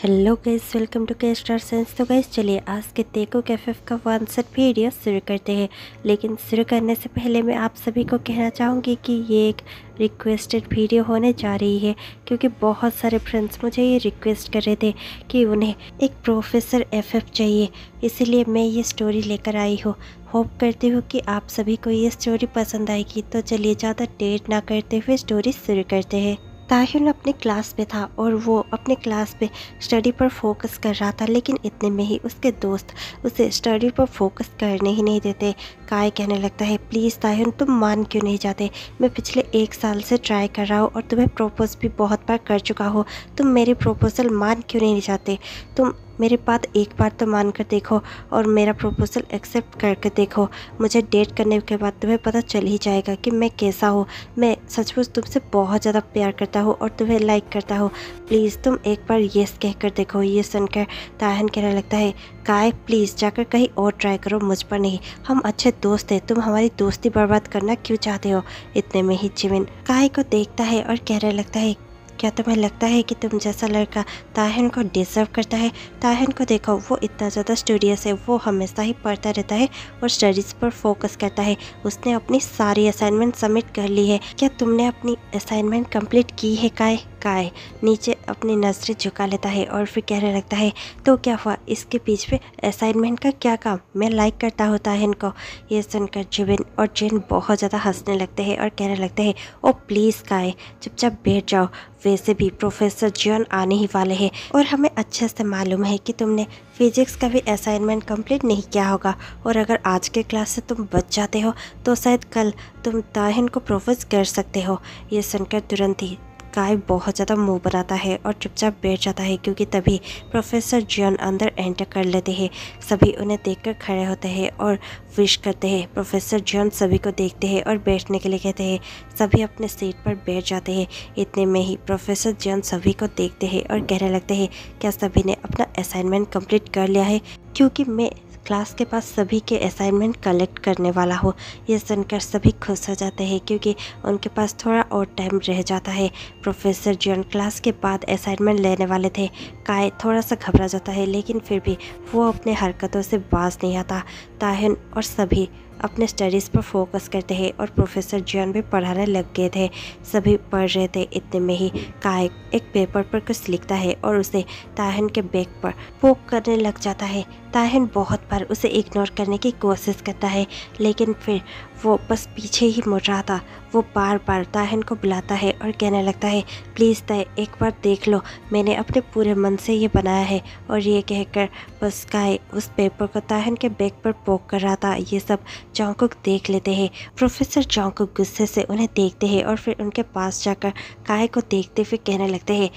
Hello guys welcome to K star science तो guys चलिए आज के तेको कैफेफ का वन सेट वीडियो शुरू करते हैं। लेकिन शुरू करने से पहले मैं आप सभी को कहना चाहूँगी कि ये एक रिक्वेस्टेड वीडियो होने जा रही है, क्योंकि बहुत सारे फ्रेंड्स मुझे ये रिक्वेस्ट कर रहे थे कि उन्हें एक प्रोफेसर एफएफ चाहिए। इसीलिए मैं ये स्टोरी लेकर आई हूँ। होप करती हूँ कि आप सभी को ये स्टोरी पसंद आएगी। तो चलिए ज़्यादा डेट ना करते हुए स्टोरी शुरू करते हैं। ताहिर अपने क्लास में था और वो अपने क्लास में स्टडी पर फोकस कर रहा था, लेकिन इतने में ही उसके दोस्त उसे स्टडी पर फोकस करने ही नहीं देते। काय कहने लगता है, प्लीज़ ताहिर, तुम मान क्यों नहीं जाते? मैं पिछले एक साल से ट्राई कर रहा हूँ और तुम्हें प्रोपोज भी बहुत बार कर चुका हो। तुम मेरी प्रोपोजल मान क्यों नहीं जाते? तुम मेरी बात एक बार तो मान कर देखो और मेरा प्रपोज़ल एक्सेप्ट करके देखो। मुझे डेट करने के बाद तुम्हें पता चल ही जाएगा कि मैं कैसा हूँ। मैं सचमुच तुमसे बहुत ज़्यादा प्यार करता हूँ और तुम्हें लाइक करता हूँ। प्लीज़ तुम एक बार येस कह कर देखो। ये सुनकर ताहन कहने लगता है काय प्लीज़ जाकर कहीं और ट्राई करो, मुझ पर नहीं। हम अच्छे दोस्त हैं। तुम हमारी दोस्ती बर्बाद करना क्यों चाहते हो? इतने में ही जिमिन काय को देखता है और कहने लगता है क्या तुम्हें लगता है कि तुम जैसा लड़का ताहन को डिज़र्व करता है? ताहन को देखो, वो इतना ज़्यादा स्टूडियस है, वो हमेशा ही पढ़ता रहता है और स्टडीज़ पर फोकस करता है। उसने अपनी सारी असाइनमेंट सबमिट कर ली है। क्या तुमने अपनी असाइनमेंट कंप्लीट की है काय काय नीचे अपनी नज़रें झुका लेता है और फिर कहने लगता है तो क्या हुआ? इसके पीछे असाइनमेंट का क्या काम? मैं लाइक करता होता है इनको। ये सुनकर जुबिन और जिन बहुत ज़्यादा हंसने लगते हैं और कहने लगते हैं, ओ प्लीज़ काय चुपचाप बैठ जाओ। वैसे भी प्रोफेसर जॉन आने ही वाले हैं और हमें अच्छे से मालूम है कि तुमने फिजिक्स का भी असाइनमेंट कंप्लीट नहीं किया होगा। और अगर आज के क्लास से तुम बच जाते हो तो शायद कल तुम ताहिन को प्रोफेस कर सकते हो। ये सुनकर तुरंत ही काय बहुत ज़्यादा मुँह बनाता है और चुपचाप बैठ जाता है क्योंकि तभी प्रोफेसर जॉन अंदर एंटर कर लेते हैं। सभी उन्हें देखकर खड़े होते हैं और विश करते हैं। प्रोफेसर जॉन सभी को देखते हैं और बैठने के लिए कहते हैं। सभी अपने सीट पर बैठ जाते हैं। इतने में ही प्रोफेसर जॉन सभी को देखते हैं और कहने लगते हैं, क्या सभी ने अपना असाइनमेंट कंप्लीट कर लिया है? क्योंकि मैं क्लास के पास सभी के असाइनमेंट कलेक्ट करने वाला हो। यह सुनकर सभी खुश हो जाते हैं क्योंकि उनके पास थोड़ा और टाइम रह जाता है। प्रोफेसर जॉन क्लास के बाद असाइनमेंट लेने वाले थे। काय थोड़ा सा घबरा जाता है, लेकिन फिर भी वो अपने हरकतों से बाज नहीं आता। ताहन और सभी अपने स्टडीज़ पर फोकस करते हैं और प्रोफेसर जॉन भी पढ़ाने लग गए थे। सभी पढ़ रहे थे, इतने में ही काय एक पेपर पर कुछ लिखता है और उसे ताहन के बैग पर पोक करने लग जाता है। ताहन बहुत बार उसे इग्नोर करने की कोशिश करता है, लेकिन फिर वो बस पीछे ही मुड़ रहा था। वो बार बार ताहन को बुलाता है और कहने लगता है, प्लीज़ तय एक बार देख लो, मैंने अपने पूरे मन से ये बनाया है। और ये कहकर बस काय उस पेपर को ताहन के बैग पर पोक कर रहा था। ये सब चौंकुक देख लेते हैं। प्रोफेसर चौंकुक गुस्से से उन्हें देखते हैं और फिर उनके पास जाकर काय को देखते फिर कहने लगते हैं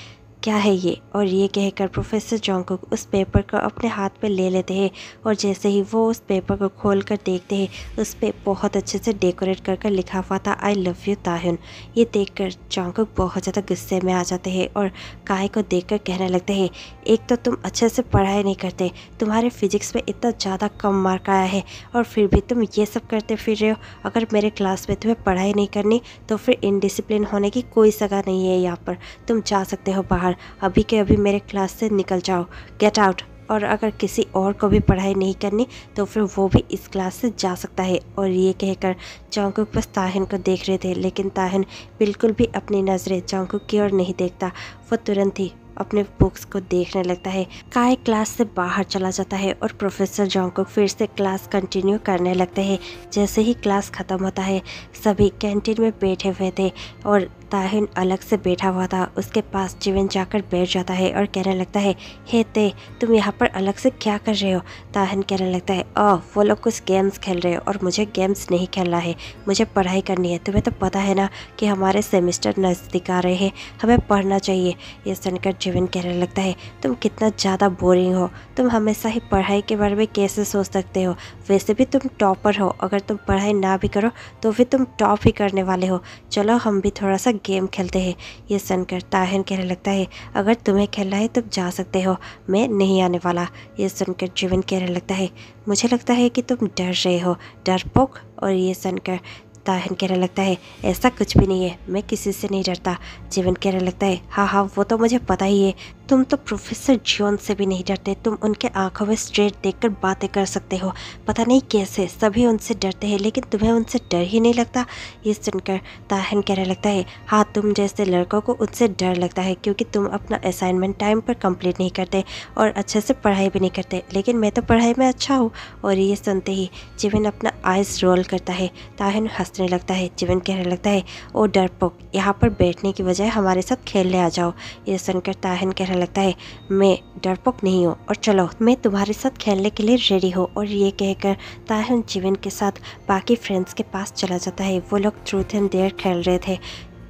क्या है ये? और ये कहकर प्रोफेसर जोंकुक उस पेपर को अपने हाथ पे ले लेते हैं और जैसे ही वो उस पेपर को खोल कर देखते हैं, उस पर बहुत अच्छे से डेकोरेट कर कर लिखा हुआ था आई लव यू ताहुन ये देखकर जोंकुक बहुत ज़्यादा गुस्से में आ जाते हैं और काय को देख कर कहने लगते हैं, एक तो तुम अच्छे से पढ़ाई नहीं करते, तुम्हारे फिजिक्स में इतना ज़्यादा कम मार्क आया है और फिर भी तुम ये सब करते फिर रहे हो। अगर मेरे क्लास में तुम्हें पढ़ाई नहीं करनी तो फिर इनडिसिप्लिन होने की कोई सगा नहीं है यहाँ पर। तुम जा सकते हो बाहर बाहर अभी के अभी मेरे क्लास से निकल जाओ गेट आउट और अगर किसी और को भी पढ़ाई नहीं करनी तो फिर वो भी इस क्लास से जा सकता है। और ये कहकर चौंकुक बस ताहिन को देख रहे थे, लेकिन ताहिन बिल्कुल भी अपनी नज़रें चौंकुक की ओर नहीं देखता। वो तुरंत ही अपने बुक्स को देखने लगता है। काय क्लास से बाहर चला जाता है और प्रोफेसर जोंकुक फिर से क्लास कंटिन्यू करने लगते हैं। जैसे ही क्लास ख़त्म होता है, सभी कैंटीन में बैठे हुए थे और ताहिन अलग से बैठा हुआ था। उसके पास जीवन जाकर बैठ जाता है और कहने लगता है, हे ते, तुम यहाँ पर अलग से क्या कर रहे हो? ताहिन कहने लगता है ओह वो लोग कुछ गेम्स खेल रहे हो और मुझे गेम्स नहीं खेलना है। मुझे पढ़ाई करनी है। तुम्हें तो पता है ना कि हमारे सेमिस्टर नज़दीक आ रहे हैं। हमें पढ़ना चाहिए। ये सुनकर जीवन कहने लगता है, तुम कितना ज़्यादा बोरिंग हो। तुम हमेशा ही पढ़ाई के बारे में कैसे सोच सकते हो? वैसे भी तुम टॉपर हो। अगर तुम पढ़ाई ना भी करो तो फिर तुम टॉप ही करने वाले हो। चलो, हम भी थोड़ा सा गेम खेलते हैं। ये सुनकर ताहिन कहने लगता है, अगर तुम्हें खेलना है तुम जा सकते हो, मैं नहीं आने वाला। ये सुनकर जीवन कहने लगता है, मुझे लगता है कि तुम डर रहे हो डरपोक और ये सुनकर ताहन कहने लगता है, ऐसा कुछ भी नहीं है, मैं किसी से नहीं डरता। जीवन कहने लगता है हाँ हाँ वो तो मुझे पता ही है तुम तो प्रोफेसर जॉन से भी नहीं डरते, तुम उनके आँखों में स्ट्रेट देखकर बातें कर सकते हो। पता नहीं कैसे, सभी उनसे डरते हैं, लेकिन तुम्हें उनसे डर ही नहीं लगता। ये सुनकर ताहन कहने लगता है हाँ तुम जैसे लड़कों को उनसे डर लगता है, क्योंकि तुम अपना असाइनमेंट टाइम पर कंप्लीट नहीं करते और अच्छे से पढ़ाई भी नहीं करते। लेकिन मैं तो पढ़ाई में अच्छा हूँ। और ये सुनते ही जीवन अपना आइस रोल करता है। ताहन हंसने लगता है, जीवन कहने लगता है, ओ डरपोक, यहाँ पर बैठने की बजाय हमारे साथ खेलने आ जाओ। ये सुनकर ताहन कहने लगता है। मैं डरपोक नहीं हूँ और चलो, मैं तुम्हारे साथ खेलने के लिए रेडी हूँ और ये कहकर ताहन जीवन के साथ बाकी फ्रेंड्स के पास चला जाता है। वो लोग ट्रूथ एंड देयर खेल रहे थे।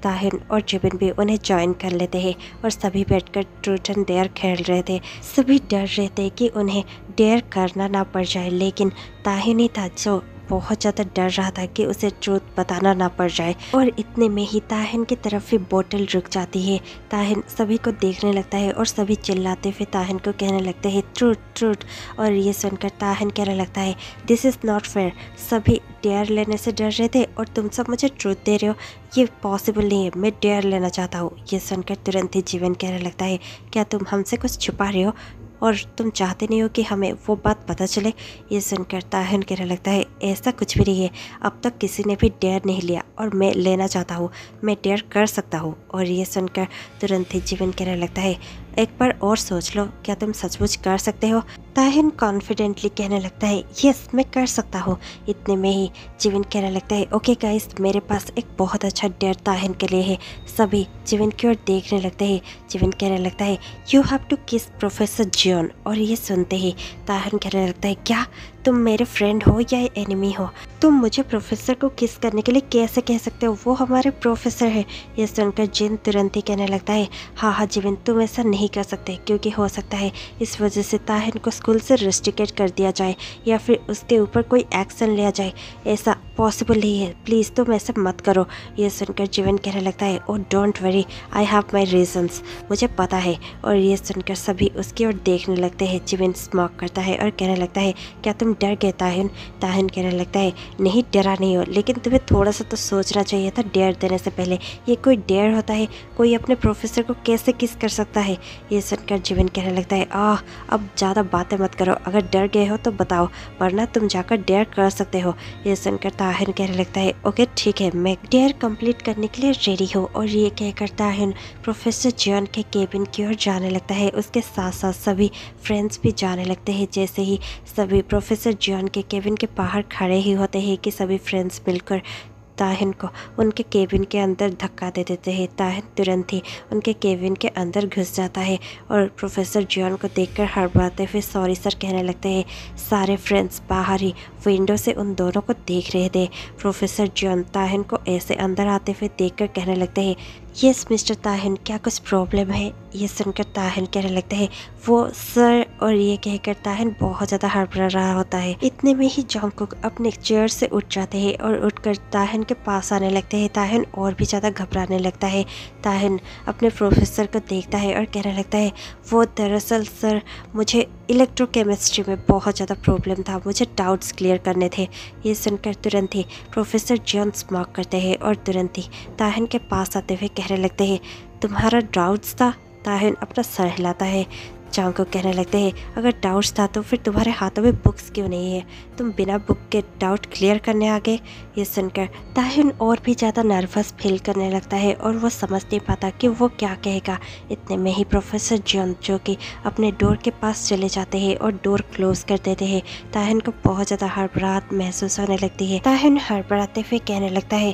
ताहिन और जिबिन भी उन्हें ज्वाइन कर लेते हैं और सभी बैठकर ट्रूथ एंड डेयर खेल रहे थे। सभी डर रहे थे कि उन्हें डेयर करना ना पड़ जाए, लेकिन ताहिन ही था जो बहुत ज़्यादा डर रहा था कि उसे ट्रूथ बताना ना पड़ जाए। और इतने में ही ताहिन की तरफ़ भी बोतल रुक जाती है। ताहिन सभी को देखने लगता है और सभी चिल्लाते फिर ताहिन को कहने लगते हैं ट्रूथ ट्रूथ और ये सुनकर ताहिन कहने लगता है दिस इज़ नॉट फेयर सभी डेयर लेने से डर रहे थे और तुम सब मुझे ट्रूथ दे रहे हो। ये पॉसिबल नहीं है, मैं डेयर लेना चाहता हूँ। ये सुनकर तुरंत ही जीवन कहने लगता है, क्या तुम हमसे कुछ छुपा रहे हो? और तुम चाहते नहीं हो कि हमें वो बात पता चले, ये सुनकर ताहन कहने लगता है, ऐसा कुछ भी नहीं है। अब तक किसी ने भी डेयर नहीं लिया और मैं लेना चाहता हूँ, मैं डेयर कर सकता हूँ। और ये सुनकर तुरंत ही जीवन कहने लगता है एक बार और सोच लो, क्या तुम सचमुच कर सकते हो? ताहिन कॉन्फिडेंटली कहने लगता है यस मैं कर सकता हूँ। इतने में ही जीवन कहने लगता है ओके गाइस मेरे पास एक बहुत अच्छा डेयर ताहिन के लिए है। सभी जीवन की ओर देखने लगते हैं, जीवन कहने लगता है you have to kiss professor Jeon और ये सुनते ही ताहिन कहने लगता है, क्या? तुम मेरे फ्रेंड हो या एनिमी हो, तुम मुझे प्रोफेसर को किस करने के लिए कैसे कह सकते हो? वो हमारे प्रोफेसर है। ये सुनकर जिन तुरंत ही कहने लगता है हाँ हाँ जीवन, तुम ऐसा नहीं कर सकते, क्योंकि हो सकता है इस वजह से ताहिन को स्कूल से रेस्ट्रिकेट कर दिया जाए या फिर उसके ऊपर कोई एक्शन लिया जाए। ऐसा पॉसिबल नहीं है। प्लीज़ तुम ऐसा मत करो। ये सुनकर जीवन कहने लगता है ओ don't worry I have my reasons मुझे पता है, और ये सुनकर सभी उसकी ओर देखने लगते हैं। जीवन स्मॉक करता है और कहने लगता है, क्या तुम डर गए, ताहिन? ताहिन कहने लगता है, नहीं, डरा नहीं हो, लेकिन तुम्हें थोड़ा सा तो सोचना चाहिए था डेयर देने से पहले। ये कोई डेयर होता है? कोई अपने प्रोफेसर को कैसे किस कर सकता है? ये सुनकर जीवन कहने लगता है, आह, अब ज़्यादा बातें मत करो। अगर डर गए हो तो बताओ, वरना तुम जाकर डेयर कर सकते हो। ये सुनकर ताहिन कहने लगता है, ओके, ठीक है, मैं डेयर कंप्लीट करने के लिए रेडी हूँ। और ये कहकर ताहिन प्रोफेसर जियन के केबिन की ओर जाने लगता है। उसके साथ साथ सभी फ्रेंड्स भी जाने लगते हैं। जैसे ही सभी प्रोफेसर जॉन के केबिन के बाहर खड़े ही होते हैं कि सभी फ्रेंड्स मिलकर ताहिन को उनके केबिन के अंदर धक्का दे देते हैं। ताहिन तुरंत ही उनके केबिन के अंदर घुस जाता है और प्रोफेसर जॉन को देखकर हड़बड़ाते हुए सॉरी सर कहने लगते हैं, सारे फ्रेंड्स बाहर ही विंडो से उन दोनों को देख रहे थे। प्रोफेसर जॉन ताहिन को ऐसे अंदर आते हुए देखकर कहने लगते हैं यस मिस्टर ताहिन क्या कुछ प्रॉब्लम है? ये सुनकर ताहिन कहने लगता है, वो सर और ये कहकर ताहिन बहुत ज़्यादा हड़बड़ा रहा होता है। इतने में ही जॉन्कुक अपने चेयर से उठ जाते हैं और उठकर ताहिन के पास आने लगते हैं। ताहिन और भी ज़्यादा घबराने लगता है। ताहिन अपने प्रोफेसर को देखता है और कहने लगता है, वो दरअसल सर मुझे इलेक्ट्रोकेमिस्ट्री में बहुत ज़्यादा प्रॉब्लम था। मुझे डाउट्स क्लियर करने थे। ये सुनकर तुरंत ही प्रोफेसर जॉन स्मॉक करते हैं और तुरंत ही ताहन के पास आते हुए कहने लगते हैं, तुम्हारा डाउट्स था? ताहन अपना सर हिलाता है। चांग को कहने लगते हैं, अगर डाउट्स था तो फिर तुम्हारे हाथों में बुक्स क्यों नहीं है? तुम बिना बुक के डाउट क्लियर करने आ गए? ये सुनकर ताहिन और भी ज़्यादा नर्वस फील करने लगता है और वो समझ नहीं पाता कि वो क्या कहेगा। इतने में ही प्रोफेसर जॉन जो कि अपने डोर के पास चले जाते हैं और डोर क्लोज कर देते हैं, ताहिन को बहुत ज़्यादा हड़बड़ाहट महसूस होने लगती है। ताहिन हड़बड़ाते हुए कहने लगता है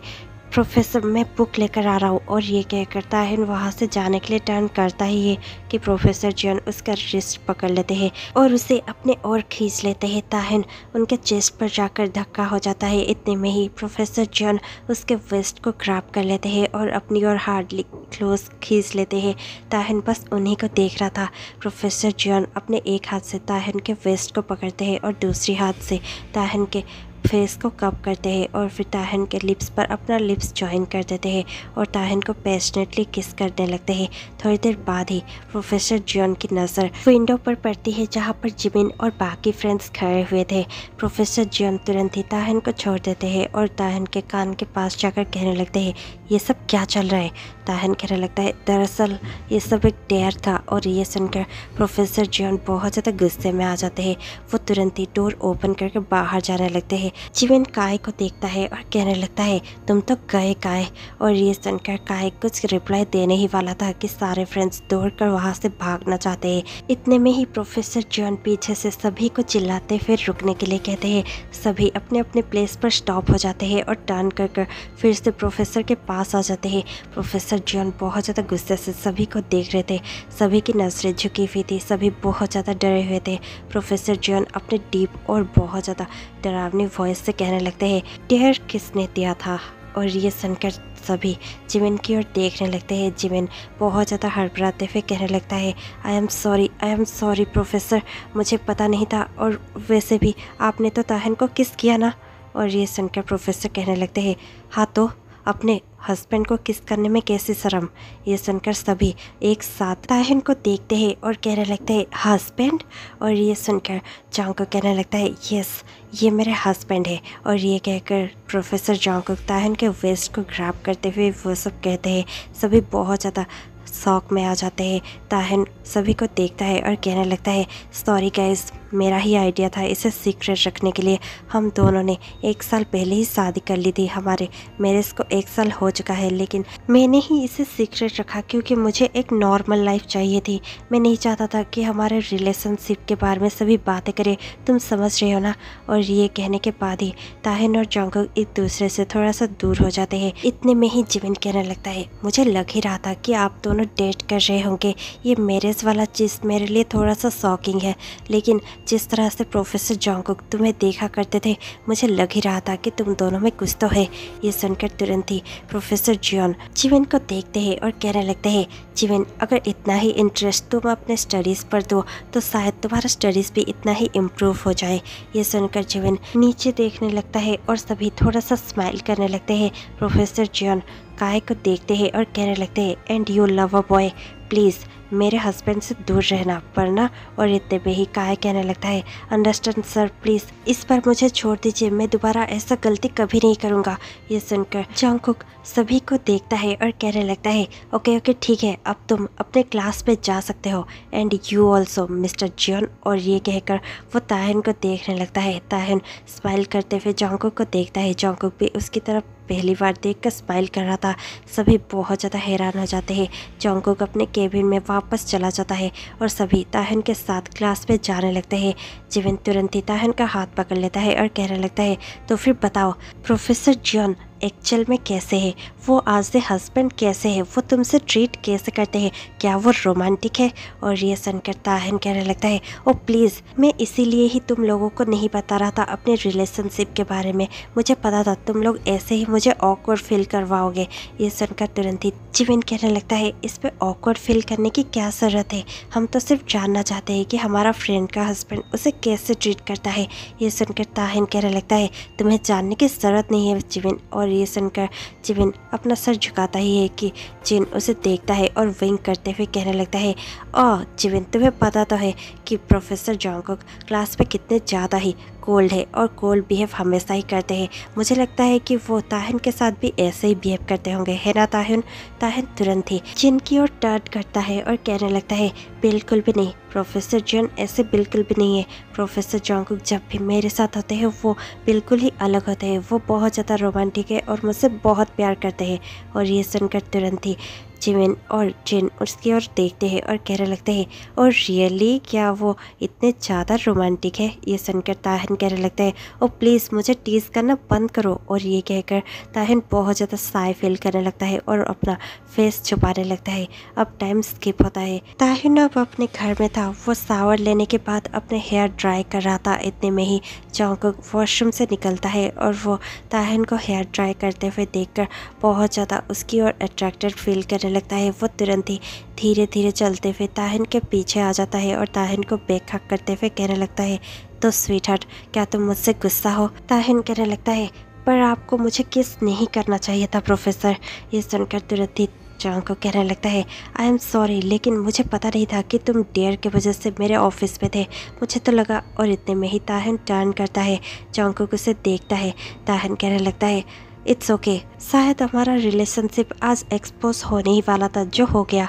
प्रोफेसर मैं बुक लेकर आ रहा हूँ और ये क्या करता है वहाँ से जाने के लिए टर्न करता ही है कि प्रोफेसर जॉन उसका रिस्ट पकड़ लेते हैं और उसे अपने और खींच लेते हैं। ताहिन उनके चेस्ट पर जाकर धक्का हो जाता है। इतने में ही प्रोफेसर जॉन उसके वेस्ट को ग्राप कर लेते हैं और अपनी और हार्डली क्लोज खींच लेते हैं। ताहिन बस उन्हीं को देख रहा था। प्रोफेसर जॉन अपने एक हाथ से ताहन के वेस्ट को पकड़ते हैं और दूसरी हाथ से ताहन के फेस को कप करते हैं और फिर ताहन के लिप्स पर अपना लिप्स ज्वाइन कर देते हैं और ताहन को पैशनेटली किस करने लगते हैं। थोड़ी देर बाद ही प्रोफेसर जॉन की नज़र विंडो पर पड़ती है जहाँ पर जिमिन और बाकी फ्रेंड्स खड़े हुए थे। प्रोफेसर जॉन तुरंत ही ताहन को छोड़ देते हैं और ताहन के कान के पास जाकर कहने लगते हैं, ये सब क्या चल रहा है? ताहन कहने लगता है, दरअसल ये सब एक डेयर था और ये सुनकर प्रोफेसर जॉन बहुत ज़्यादा गुस्से में आ जाते हैं। वो तुरंत ही डोर ओपन करके बाहर जाने लगते हैं। जीवन काय को देखता है और कहने लगता है, तुम तो गए काय? और ये सुनकर काय कुछ रिप्लाई देने ही वाला था कि सारे फ्रेंड्स दौड़ कर वहाँ से भागना चाहते हैं। इतने में ही प्रोफेसर जॉन पीछे से सभी को चिल्लाते फिर रुकने के लिए कहते हैं। सभी अपने अपने प्लेस पर स्टॉप हो जाते हैं और टर्न कर कर फिर से प्रोफेसर के पास आ जाते हैं। प्रोफेसर जॉन बहुत ज़्यादा गुस्से से सभी को देख रहे थे। सभी की नज़रें झुकी हुई थी। सभी बहुत ज़्यादा डरे हुए थे। प्रोफेसर जॉन अपने डीप और बहुत ज़्यादा डरावनी वॉइस से कहने लगते हैं डेयर किसने दिया था? और ये सुनकर सभी जिमिन की ओर देखने लगते हैं। जिमिन बहुत ज़्यादा हड़बड़ाते हुए कहने लगता है I am sorry I am sorry professor मुझे पता नहीं था और वैसे भी आपने तो ताहन को किस किया ना? और ये सुनकर प्रोफेसर कहने लगते हैं हाँ तो? अपने हस्बैंड को किस करने में कैसे शर्म? ये सुनकर सभी एक साथ ताहिन को देखते हैं और कहने लगते हैं हस्बैंड और ये सुनकर जॉन्ग को कहने लगता है यस ये मेरे हस्बैंड है। और ये कहकर प्रोफेसर जॉन्ग को ताहिन के वेस्ट को ग्रैब करते हुए वो सब कहते हैं, सभी बहुत ज़्यादा शौक में आ जाते हैं। ताहन सभी को देखता है और कहने लगता है सॉरी गाइस मेरा ही आइडिया था इसे सीक्रेट रखने के लिए। हम दोनों ने एक साल पहले ही शादी कर ली थी। हमारे मैरिज को एक साल हो चुका है, लेकिन मैंने ही इसे सीक्रेट रखा क्योंकि मुझे एक नॉर्मल लाइफ चाहिए थी। मैं नहीं चाहता था कि हमारे रिलेशनशिप के बारे में सभी बातें करें। तुम समझ रहे हो ना? और ये कहने के बाद ही ताहिन और जोंग एक दूसरे से थोड़ा सा दूर हो जाते हैं। इतने में ही जिमिन कहने लगता है। मुझे लग ही रहा था कि आप दोनों डेट कर रहे होंगे। ये मैरिज वाला चीज़ मेरे लिए थोड़ा सा शॉकिंग है, लेकिन जिस तरह से प्रोफेसर जोंगुक तुम्हें देखा करते थे, मुझे लग ही रहा था कि तुम दोनों में कुछ तो है। ये सुनकर तुरंत ही प्रोफेसर जियोन जीवन को देखते हैं और कहने लगते हैं, जीवन, अगर इतना ही इंटरेस्ट तुम अपने स्टडीज़ पर दो तो शायद तुम्हारा स्टडीज़ भी इतना ही इम्प्रूव हो जाए। ये सुनकर जीवन नीचे देखने लगता है और सभी थोड़ा सा स्माइल करने लगते हैं। प्रोफेसर जियोन काय को देखते हैं और कहने लगते हैं and you love a boy please मेरे हस्बैंड से दूर रहना वरना और इतने में ही काय कहने लगता है अंडरस्टैंड सर प्लीज़ इस पर मुझे छोड़ दीजिए, मैं दोबारा ऐसा गलती कभी नहीं करूँगा। ये सुनकर जंगकुक सभी को देखता है और कहने लगता है ओके ओके ठीक है, अब तुम अपने क्लास पे जा सकते हो। एंड यू ऑल्सो मिस्टर जियन और ये कहकर वो ताहन को देखने लगता है। ताहन स्माइल करते हुए जंगकुक को देखता है। जंगकुक भी उसकी तरफ़ पहली बार देख कर स्माइल कर रहा था। सभी बहुत ज़्यादा हैरान हो जाते हैं। जोंगकुक अपने केबिन में वापस चला जाता है और सभी ताहन के साथ क्लास में जाने लगते हैं। जीवन तुरंत ही ताहन का हाथ पकड़ लेता है और कहने लगता है तो फिर बताओ प्रोफेसर जॉन एक्चुअल में कैसे है? वो आज से हस्बैंड कैसे है? वो तुमसे ट्रीट कैसे करते हैं? क्या वो रोमांटिक है? और ये सुनकर ताहन कहने लगता है, ओ प्लीज़ मैं इसीलिए ही तुम लोगों को नहीं बता रहा था अपने रिलेशनशिप के बारे में। मुझे पता था तुम लोग ऐसे ही मुझे ऑकवर्ड फील करवाओगे। ये सुनकर तुरंत ही जिविन कहने लगता है, इस पर ऑकवर्ड फील करने की क्या ज़रूरत है? हम तो सिर्फ़ जानना चाहते हैं कि हमारा फ्रेंड का हस्बैंड उसे कैसे ट्रीट करता है। ये सुनकर ताहन कहने लगता है, तुम्हें जानने की ज़रूरत नहीं है जिविन और और ये सुनकर जिविन अपना सर झुकाता ही है कि जिन उसे देखता है और विंग करते हुए कहने लगता है ओ जिविन तुम्हें पता तो है कि प्रोफेसर जॉन्कुक क्लास में कितने ज़्यादा ही कोल्ड है और कोल्ड बिहेव हमेशा ही करते हैं। मुझे लगता है कि वो ताहन के साथ भी ऐसे ही बिहेव करते होंगे, है ना ताहन? ताहन तुरंत ही। जिन की ओर टर्न करता है और कहने लगता है, बिल्कुल भी नहीं प्रोफेसर जॉन ऐसे बिल्कुल भी नहीं है। प्रोफेसर जॉन को जब भी मेरे साथ होते हैं, वो बिल्कुल ही अलग होते हैं। वो बहुत ज़्यादा रोमांटिक है और मुझसे बहुत प्यार करते हैं और ये सुनकर तुरंत ही जिमिन और जिन उसकी ओर देखते हैं और कहने लगते हैं, और रियली क्या वो इतने ज़्यादा रोमांटिक है? ये सुनकर ताहन कहने लगते हैं और प्लीज़ मुझे टीज़ करना बंद करो। और ये कहकर ताहन बहुत ज़्यादा साय फील करने लगता है और अपना फेस छुपाने लगता है। अब टाइम स्किप होता है। ताहिन अब अपने घर में था। वो सावर लेने के बाद अपने हेयर ड्राई कर रहा था। इतने में ही चौंक वॉशरूम से निकलता है और वो ताहिन को हेयर ड्राई करते हुए देखकर बहुत ज़्यादा उसकी ओर अट्रैक्टेड फील करने करने लगता है। वो तुरंत ही धीरे धीरे चलते हुए ताहिन के पीछे आ जाता है और ताहिन को बेखक करते हुए कहने लगता है तो स्वीट हार्ट क्या तुम मुझसे गुस्सा हो? ताहिन कहने लगता है, पर आपको मुझे किस नहीं करना चाहिए था प्रोफेसर ये सुनकर तुरंत ही चांग को कहने लगता है आई एम सॉरी लेकिन मुझे पता नहीं था कि तुम डेयर के वजह से मेरे ऑफ़िस में थे। मुझे तो लगा और इतने में ही ताहन टर्न करता है। चांग को उसे देखता है। ताहन कहने लगता है इट्स ओके. शायद हमारा रिलेशनशिप आज एक्सपोज होने ही वाला था, जो हो गया।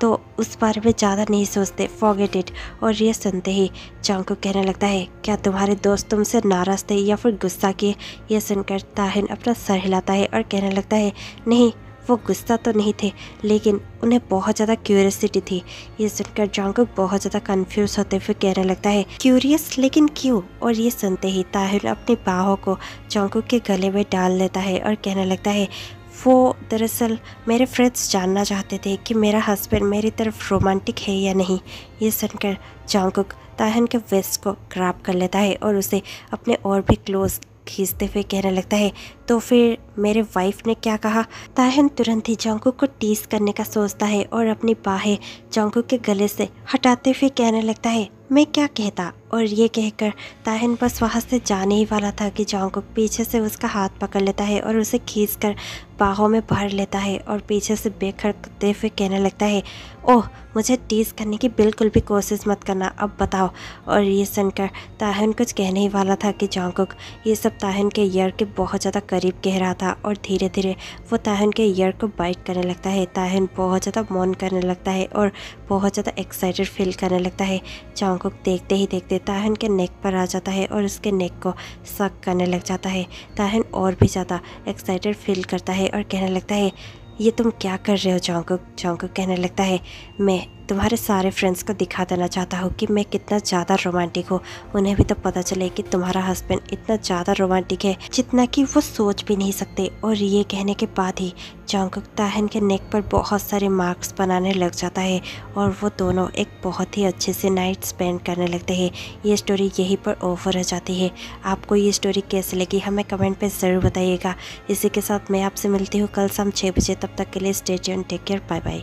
तो उस बारे में ज़्यादा नहीं सोचते। फॉगेट इट और ये सुनते ही चांग को कहने लगता है, क्या तुम्हारे दोस्त तुमसे नाराज़ थे या फिर गुस्सा किए? यह सुनकर ताहिन अपना सर हिलाता है और कहने लगता है, नहीं वो गुस्सा तो नहीं थे, लेकिन उन्हें बहुत ज़्यादा क्यूरियसिटी थी। ये सुनकर जॉन्कुक बहुत ज़्यादा कंफ्यूज होते हुए कहने लगता है क्यूरियस लेकिन क्यों? और ये सुनते ही ताहिर अपनी बाहों को जॉन्कुक के गले में डाल लेता है और कहने लगता है, वो दरअसल मेरे फ्रेंड्स जानना चाहते थे कि मेरा हस्बैंड मेरी तरफ़ रोमांटिक है या नहीं। ये सुनकर जॉन्कुक ताहन के वेस्ट को ग्राप कर लेता है और उसे अपने और भी क्लोज खींचते हुए कहने लगता है तो फिर मेरे वाइफ ने क्या कहा? ताहन तुरंत ही जोंकू को टीस करने का सोचता है और अपनी बाहें जोंकू के गले से हटाते हुए कहने लगता है, मैं क्या कहता? और ये कहकर ताहिन बस वहाँ से जाने ही वाला था कि जोंकुक पीछे से उसका हाथ पकड़ लेता है और उसे खींचकर बाहों में भर लेता है और पीछे से बेखड़कते हुए कहने लगता है, ओह, मुझे टीज करने की बिल्कुल भी कोशिश मत करना, अब बताओ। और ये सुनकर ताहन कुछ कहने ही वाला था कि जोंकुक ये सब ताहिन के ईयर के बहुत ज़्यादा करीब कह रहा था और धीरे धीरे वो ताहन के ईयर को बाइट करने लगता है। ताहिन बहुत ज़्यादा मौन करने लगता है और बहुत ज़्यादा एक्साइटेड फील करने लगता है। जोंकुक देखते ही देखते ताहन के नेक पर आ जाता है और उसके नेक को सक करने लग जाता है। ताहन और भी ज़्यादा एक्साइटेड फील करता है और कहने लगता है, ये तुम क्या कर रहे हो? चौंकुक चौंकुक कहने लगता है, मैं तुम्हारे सारे फ्रेंड्स को दिखा देना चाहता हूँ कि मैं कितना ज़्यादा रोमांटिक हूँ। उन्हें भी तो पता चले कि तुम्हारा हस्बैंड इतना ज़्यादा रोमांटिक है, जितना कि वो सोच भी नहीं सकते। और ये कहने के बाद ही चौंकुक ताहन के नेक पर बहुत सारे मार्क्स बनाने लग जाता है और वो दोनों एक बहुत ही अच्छे से नाइट स्पेंड करने लगते हैं। ये स्टोरी यहीं पर ओवर हो जाती है। आपको ये स्टोरी कैसे लगी हमें कमेंट पर ज़रूर बताइएगा। इसी के साथ मैं आपसे मिलती हूँ कल शाम छः बजे। तब तक के लिए stay take care bye bye